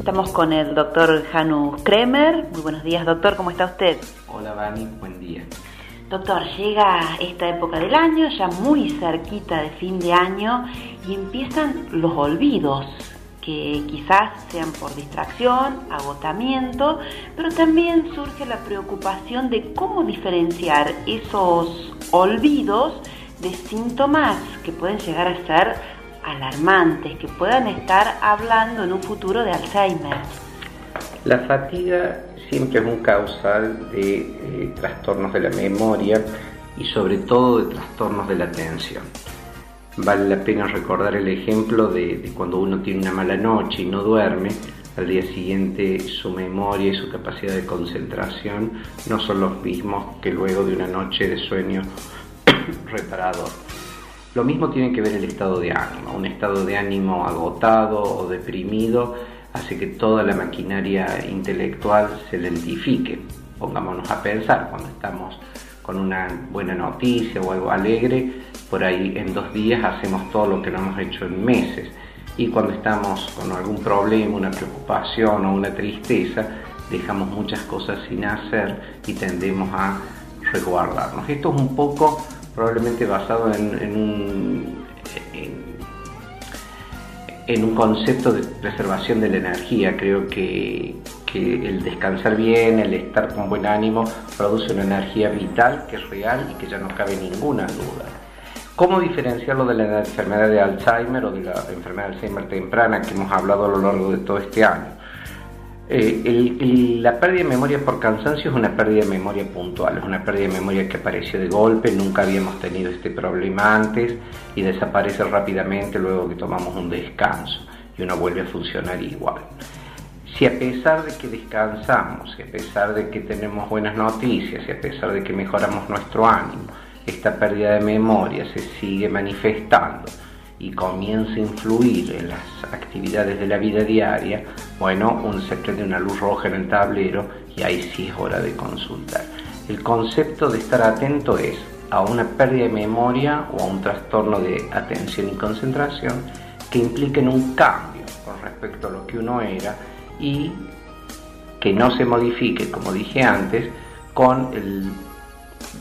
Estamos con el doctor Janus Kremer. Muy buenos días, doctor. ¿Cómo está usted? Hola, Vani. Buen día. Doctor, llega esta época del año, ya muy cerquita de fin de año, y empiezan los olvidos, que quizás sean por distracción, agotamiento, pero también surge la preocupación de cómo diferenciar esos olvidos de síntomas que pueden llegar a ser alarmantes que puedan estar hablando en un futuro de Alzheimer. La fatiga siempre es un causal de eh, trastornos de la memoria y sobre todo de trastornos de la atención. Vale la pena recordar el ejemplo de, cuando uno tiene una mala noche y no duerme, al día siguiente su memoria y su capacidad de concentración no son los mismos que luego de una noche de sueño reparador. Lo mismo tiene que ver el estado de ánimo. Un estado de ánimo agotado o deprimido hace que toda la maquinaria intelectual se lentifique. Pongámonos a pensar, cuando estamos con una buena noticia o algo alegre, por ahí en dos días hacemos todo lo que no hemos hecho en meses. Y cuando estamos con algún problema, una preocupación o una tristeza, dejamos muchas cosas sin hacer y tendemos a resguardarnos. Esto es un poco probablemente basado en, un, en, un concepto de preservación de la energía. Creo que, que el descansar bien, el estar con buen ánimo, produce una energía vital que es real y que ya no cabe ninguna duda. ¿Cómo diferenciarlo de la enfermedad de Alzheimer o de la enfermedad de Alzheimer temprana que hemos hablado a lo largo de todo este año? Eh, la pérdida de memoria por cansancio es una pérdida de memoria puntual, es una pérdida de memoria que apareció de golpe, nunca habíamos tenido este problema antes y desaparece rápidamente luego que tomamos un descanso y uno vuelve a funcionar igual. Si a pesar de que descansamos, si a pesar de que tenemos buenas noticias, si a pesar de que mejoramos nuestro ánimo, esta pérdida de memoria se sigue manifestando, y comienza a influir en las actividades de la vida diaria, bueno, un se prende una luz roja en el tablero y ahí sí es hora de consultar. El concepto de estar atento es a una pérdida de memoria o a un trastorno de atención y concentración que impliquen un cambio con respecto a lo que uno era y que no se modifique, como dije antes, con el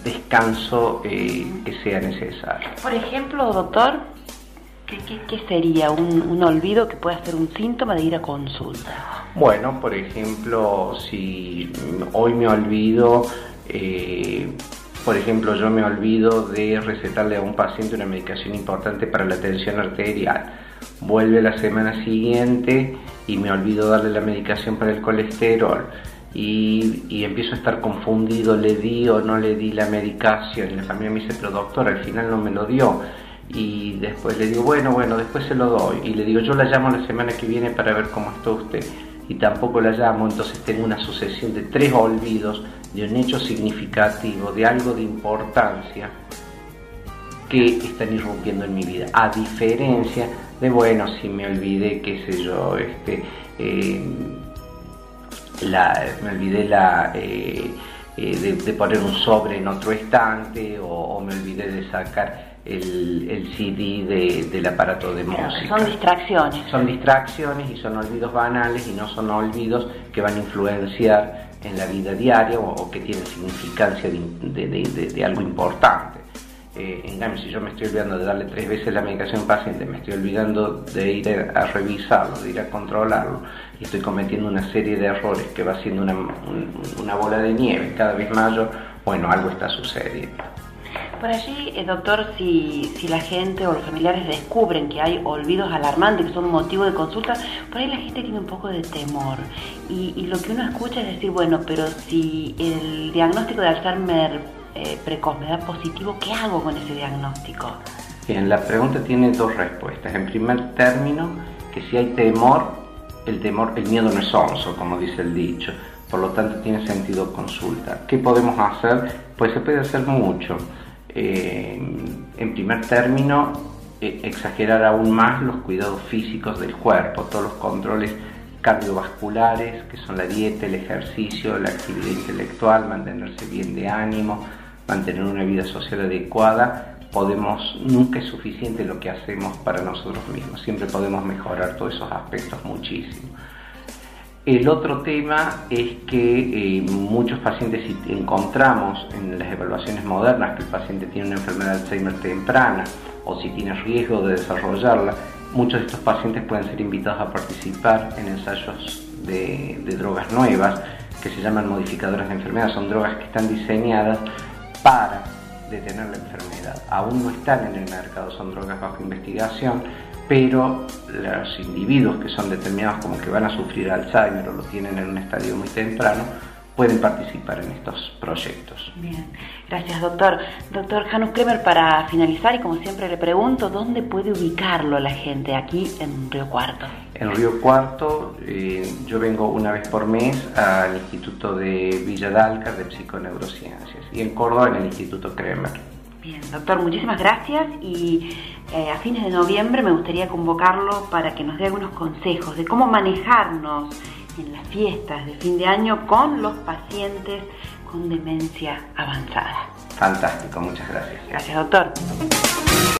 descanso eh, que sea necesario. Por ejemplo, doctor, ¿Qué, sería un, olvido que pueda ser un síntoma de ir a consulta? Bueno, por ejemplo, si hoy me olvido, eh, por ejemplo, yo me olvido de recetarle a un paciente una medicación importante para la tensión arterial. Vuelve la semana siguiente y me olvido darle la medicación para el colesterol. Y, y, empiezo a estar confundido, le di o no le di la medicación. Y la familia me dice, pero doctor, al final no me lo dio y después le digo, bueno, bueno, después se lo doy. Y le digo, yo la llamo la semana que viene para ver cómo está usted. Y tampoco la llamo, entonces tengo una sucesión de tres olvidos de un hecho significativo, de algo de importancia que están irrumpiendo en mi vida. A diferencia de, bueno, si me olvidé, qué sé yo, este, eh, la, me olvidé la... Eh, eh, de, poner un sobre en otro estante o me olvidé de sacar el, CD del aparato de música. Son distracciones. Son distracciones y son olvidos banales y no son olvidos que van a influenciar en la vida diaria o, que tienen significancia de, algo importante. Eh, en cambio, si yo me estoy olvidando de darle tres veces la medicación a un paciente, me estoy olvidando de ir a, revisarlo, de ir a controlarlo, y estoy cometiendo una serie de errores que va siendo una, una bola de nieve cada vez mayor, bueno, algo está sucediendo. Por allí, eh, doctor, si, si, la gente o los familiares descubren que hay olvidos alarmantes que son motivo de consulta, por ahí la gente tiene un poco de temor. Y, lo que uno escucha es decir, bueno, pero si el diagnóstico de Alzheimer eh, precoz me da positivo, ¿qué hago con ese diagnóstico? Bien, la pregunta tiene dos respuestas. En primer término, que si hay temor, el temor, el miedo no es onzo, como dice el dicho. Por lo tanto, tiene sentido consulta. ¿Qué podemos hacer? Pues se puede hacer mucho. Eh, en primer término, eh, exagerar aún más los cuidados físicos del cuerpo, todos los controles cardiovasculares, que son la dieta, el ejercicio, la actividad intelectual, mantenerse bien de ánimo, mantener una vida social adecuada, podemos, nunca es suficiente lo que hacemos para nosotros mismos, siempre podemos mejorar todos esos aspectos muchísimo. El otro tema es que eh, muchos pacientes, si encontramos en las evaluaciones modernas que el paciente tiene una enfermedad de Alzheimer temprana o si tiene riesgo de desarrollarla, muchos de estos pacientes pueden ser invitados a participar en ensayos de, de drogas nuevas que se llaman modificadoras de enfermedad. Son drogas que están diseñadas para detener la enfermedad. Aún no están en el mercado, son drogas bajo investigación, pero los individuos que son determinados como que van a sufrir Alzheimer o lo tienen en un estadio muy temprano, pueden participar en estos proyectos. Bien, gracias doctor. Doctor Janus Kremer, para finalizar y como siempre le pregunto, ¿dónde puede ubicarlo la gente aquí en Río Cuarto? En Río Cuarto eh, yo vengo una vez por mes al Instituto de Villa Dalcar de Psiconeurociencias y en Córdoba en el Instituto Kremer. Bien, doctor, muchísimas gracias y eh, a fines de noviembre me gustaría convocarlo para que nos dé algunos consejos de cómo manejarnos en las fiestas de fin de año con los pacientes con demencia avanzada. Fantástico, muchas gracias. Gracias, doctor.